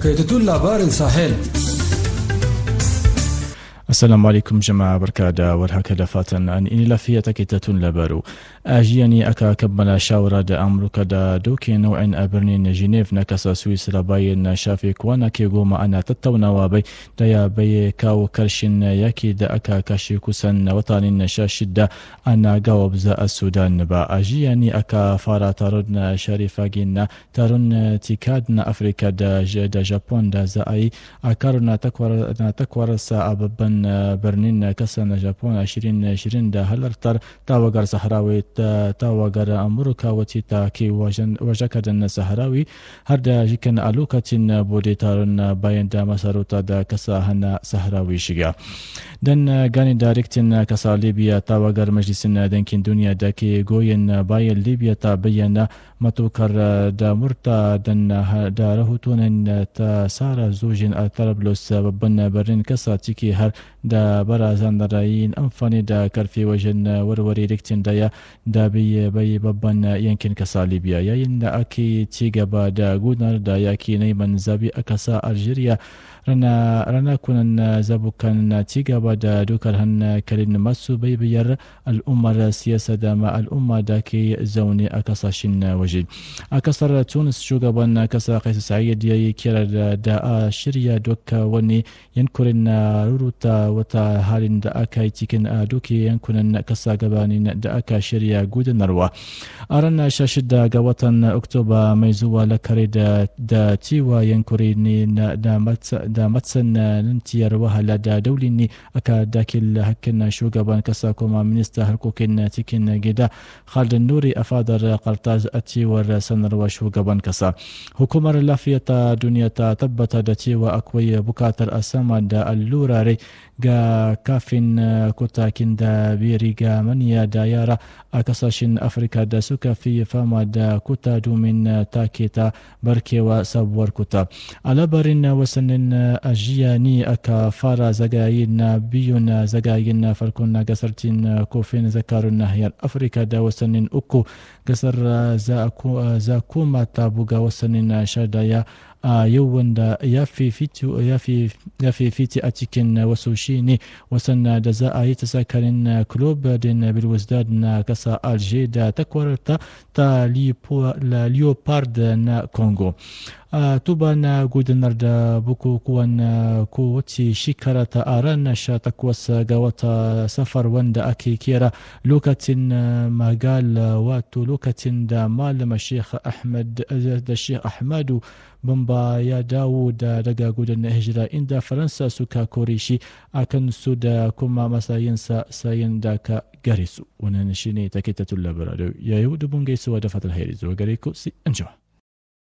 takaitattun labarin sahel السلام عليكم جماعة بركة والهكذا فاتن. أن إني لفية تكتة لبرو أجياني أكا كبلا شاورا دا أمريكا دا دوكي نوع أبرنين جنيف نكسا سويسرا باين شافي كوانا كي غوما أنا تتونا وابي. دا يا بي كاو كرشن ياكي دا أكا كاشي كوسن وطانين شاشد أنا غاوب زا السودان با. أجياني أكا فارا تارون شريفا جينا تارون تيكادنا أفريكا دا, دا جابون دا زا أي. أكارنا تكوار, تكوار سا أببن برنين كسن جابون عشرين شرين دا هلرتر تاوغر صحراوي تاوغر أمريكا وتي تاكي وجكدن صحراوي هر دا جيكن ألوكتين بودي تارن باين دا مساروتا دا كسا هنا صحراوي شيغا دن غاني دايركتين كسا ليبيا تاوغر مجلسين دنكين دنيا داكي غوين باين ليبيا تا بينا متوكر دا مرتا دن دا رهوتون تا سارا زوجين الطرابلس ببن برين كسا تيكي هر da barazan da rayin amfani da karfi wajen warware rikicin daya da bai babban yankin kasa libya. Yayin da ake ci gaba da gudanar da yaki neman zabi a kasa algeria rana rana kunan zabukan na ci gaba da dukar hankalin masu baibiyar al'ummar siyasa da ma al'umma da ke zaune a ƙasashen waje. A ƙasar tunis shugaban kasa kaisu sa'id ya yi kira da a shirya duka wani yankurin na ruruta wata halin da aka yi cikin a duke yankunan kasa gabanin da aka shirya a ranar 16 ga watan oktoba mai zuwa lakare da cewa yankuri ne da matsananciyar wahala da daulin ne aka dakil hakkin shugaban kasa kuma minista harkokin cikin gida khalid nuri a fadar kartaz a cewar sanarwar shugaban kasa hukumar lafiya ta duniya ta tabbata da cewa akwai bukatar a sama da allurare ga kafin kutakin da biri ga manya da yara a kasashen afirka da suka fi fama da kuta domin take ta barkewa sabuwar kuta a labarin wasannin ajiya a yau wanda ya fifici a cikin eh, wasu shi ne. Wasan eh, da za a yi ta sakarin eh, club din bilwisdad na kasa alger da takwarta ta leopard na congo. Tuba na gudanar da bukukuwan kowace shekara ta a ranar sha takwas ga wata safar wanda ake kera lokacin magal wato lokacin da malama sheikh ahmad da sheikh ahmadu bamba ya dawo da daga gudanar hijira inda faransa suka kore shi a kan su da kuma masayinsa sayin da ka gare su wannan